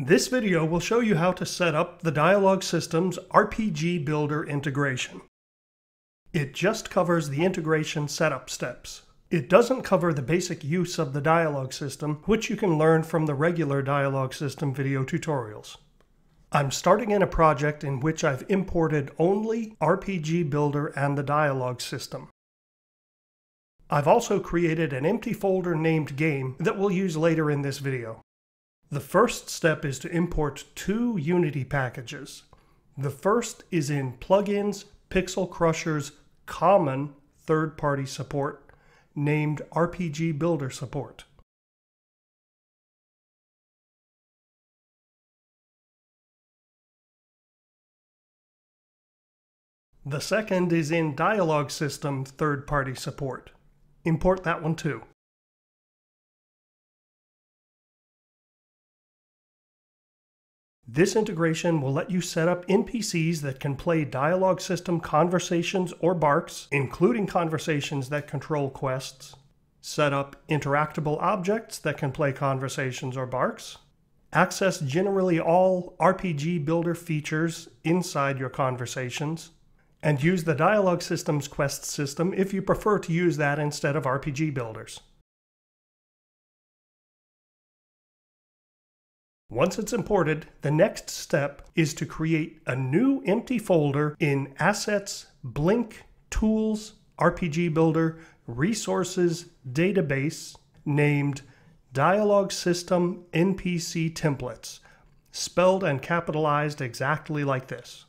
This video will show you how to set up the Dialog Systems RPG Builder integration. It just covers the integration setup steps. It doesn't cover the basic use of the dialog system, which you can learn from the regular dialog system video tutorials. I'm starting in a project in which I've imported only RPG Builder and the dialog system. I've also created an empty folder named Game that we'll use later in this video. The first step is to import two Unity packages. The first is in Plugins Pixel Crushers common third-party support named RPG Builder Support. The second is in Dialog System third-party support. Import that one too. This integration will let you set up NPCs that can play dialog system conversations or barks, including conversations that control quests, set up interactable objects that can play conversations or barks, access generally all RPG Builder features inside your conversations, and use the dialog system's quest system if you prefer to use that instead of RPG builders. Once it's imported, the next step is to create a new empty folder in Assets, Blink, Tools, RPG Builder, Resources, Database named Dialog System NPC Templates, spelled and capitalized exactly like this.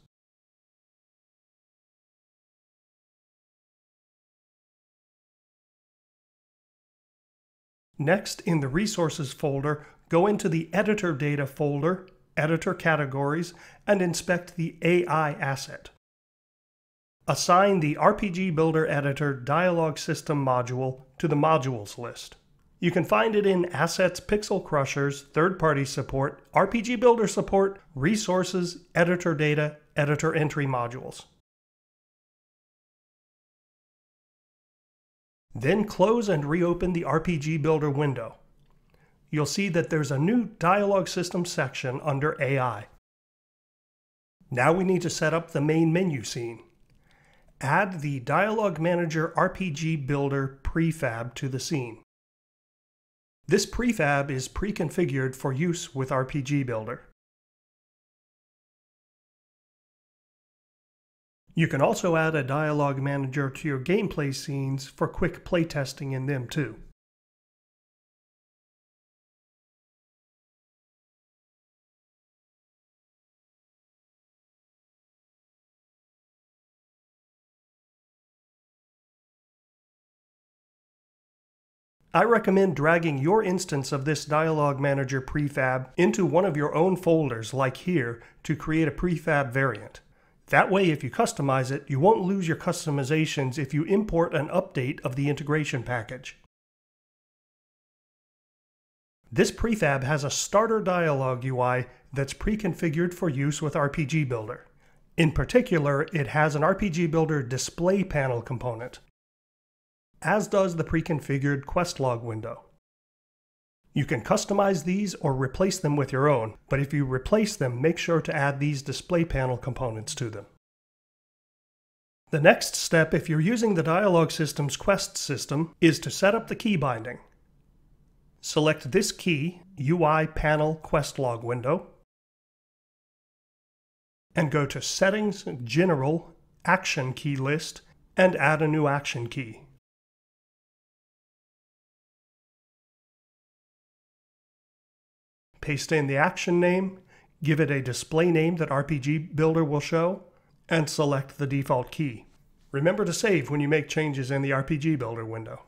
Next, in the Resources folder, go into the Editor Data folder, Editor Categories, and inspect the AI asset. Assign the RPG Builder Editor Dialog System module to the Modules list. You can find it in Assets Pixel Crushers, Third-Party Support, RPG Builder Support, Resources, Editor Data, Editor Entry modules. Then close and reopen the RPG Builder window you'll see that there's a new dialog system section under AI. Now we need to set up the main menu scene. Add the Dialog Manager RPG Builder prefab to the scene. This prefab is pre-configured for use with RPG Builder. You can also add a dialog manager to your gameplay scenes for quick playtesting in them too. I recommend dragging your instance of this Dialog Manager prefab into one of your own folders like here to create a prefab variant. That way, if you customize it, you won't lose your customizations if you import an update of the integration package. This prefab has a starter dialog UI that's pre-configured for use with RPG Builder. In particular, it has an RPG Builder display panel component as does the pre-configured quest log window. You can customize these or replace them with your own, but if you replace them, make sure to add these display panel components to them. The next step, if you're using the Dialog Systems Quest system, is to set up the key binding. Select this key, UI Panel Quest Log window, and go to Settings, General, Action Key List, and add a new action key. Paste in the action name, give it a display name that RPG Builder will show, and select the default key. Remember to save when you make changes in the RPG Builder window.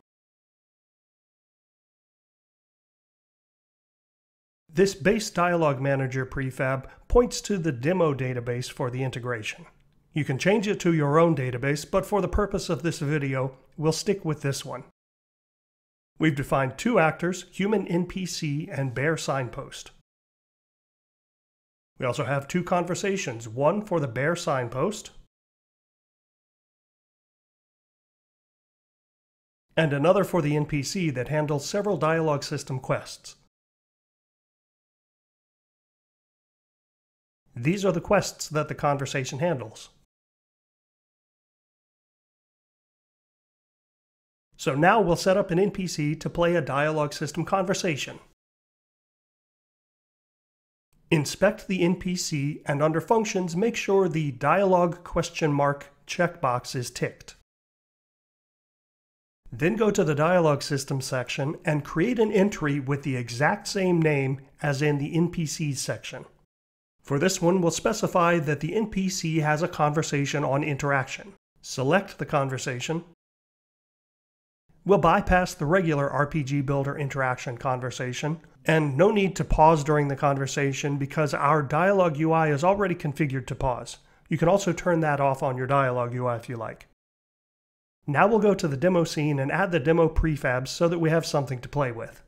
This base dialog manager prefab points to the demo database for the integration. You can change it to your own database, but for the purpose of this video, we'll stick with this one. We've defined two actors, human NPC and bear signpost. We also have two conversations, one for the bear signpost and another for the NPC that handles several dialog system quests. These are the quests that the conversation handles. So now we'll set up an NPC to play a dialogue system conversation. Inspect the NPC and under Functions make sure the dialogue question mark checkbox is ticked. Then go to the dialogue system section and create an entry with the exact same name as in the NPCs section. For this one, we'll specify that the NPC has a conversation on interaction. Select the conversation We'll bypass the regular RPG Builder interaction conversation, and no need to pause during the conversation because our dialog UI is already configured to pause. You can also turn that off on your dialog UI if you like. Now we'll go to the demo scene and add the demo prefabs so that we have something to play with.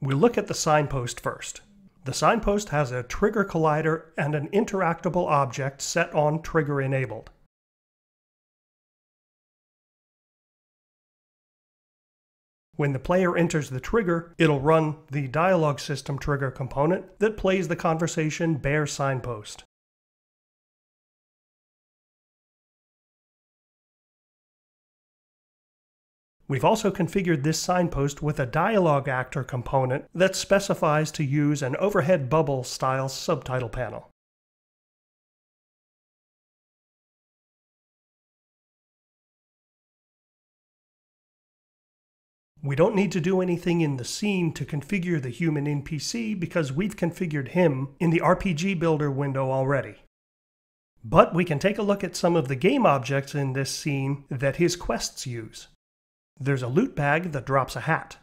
We'll look at the signpost first. The signpost has a trigger collider and an interactable object set on trigger enabled. When the player enters the trigger, it'll run the dialog system trigger component that plays the conversation bear signpost. We've also configured this signpost with a dialog actor component that specifies to use an overhead bubble style subtitle panel. We don't need to do anything in the scene to configure the human NPC because we've configured him in the RPG Builder window already. But we can take a look at some of the game objects in this scene that his quests use. There's a loot bag that drops a hat.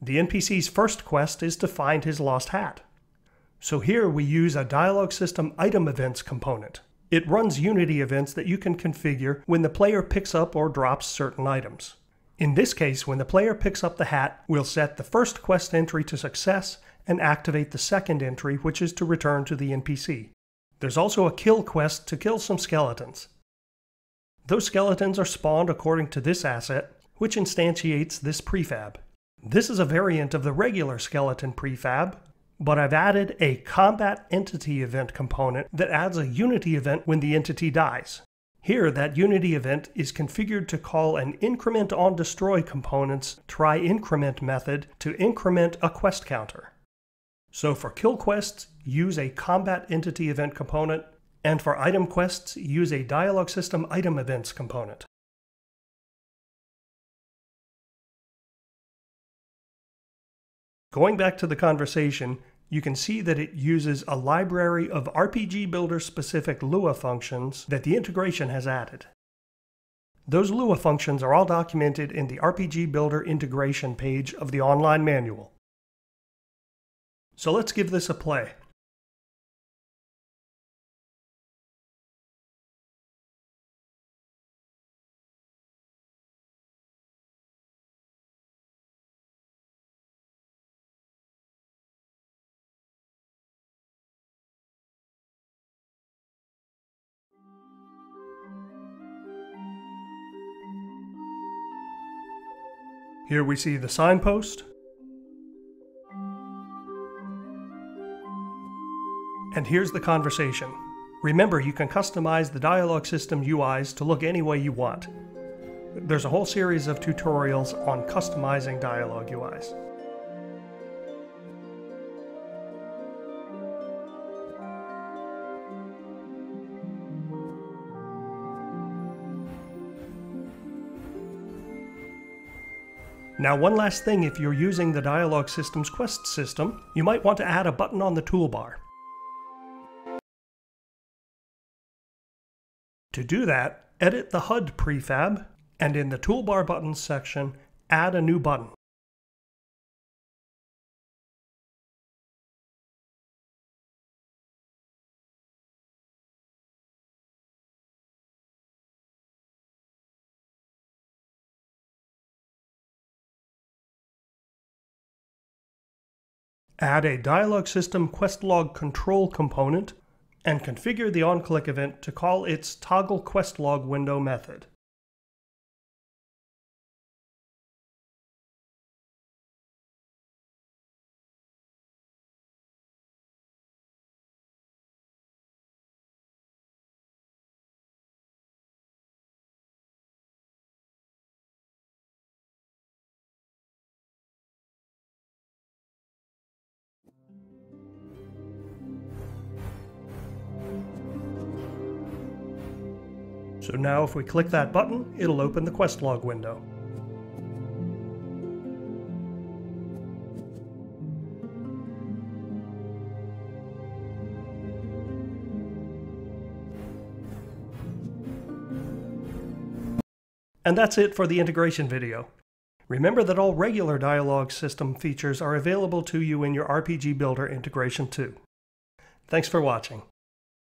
The NPC's first quest is to find his lost hat. So here we use a dialog system item events component. It runs Unity events that you can configure when the player picks up or drops certain items. In this case, when the player picks up the hat, we'll set the first quest entry to success and activate the second entry, which is to return to the NPC. There's also a kill quest to kill some skeletons. Those skeletons are spawned according to this asset, which instantiates this prefab. This is a variant of the regular skeleton prefab, but I've added a combat entity event component that adds a Unity event when the entity dies. Here, that Unity event is configured to call an increment on destroy components try increment method to increment a quest counter. So for kill quests, use a combat entity event component and for item quests, use a dialog system item events component. Going back to the conversation, you can see that it uses a library of RPG Builder specific Lua functions that the integration has added. Those Lua functions are all documented in the RPG Builder integration page of the online manual. So let's give this a play. Here we see the signpost. And here's the conversation. Remember, you can customize the dialog system UIs to look any way you want. There's a whole series of tutorials on customizing dialog UIs. Now one last thing, if you're using the Dialog Systems Quest system, you might want to add a button on the toolbar. To do that, edit the HUD prefab, and in the Toolbar Buttons section, add a new button. Add a dialog system quest log control component and configure the onClick event to call its toggle quest log window method. So now if we click that button, it'll open the quest log window. And that's it for the integration video. Remember that all regular dialog system features are available to you in your RPG Builder integration too. Thanks for watching.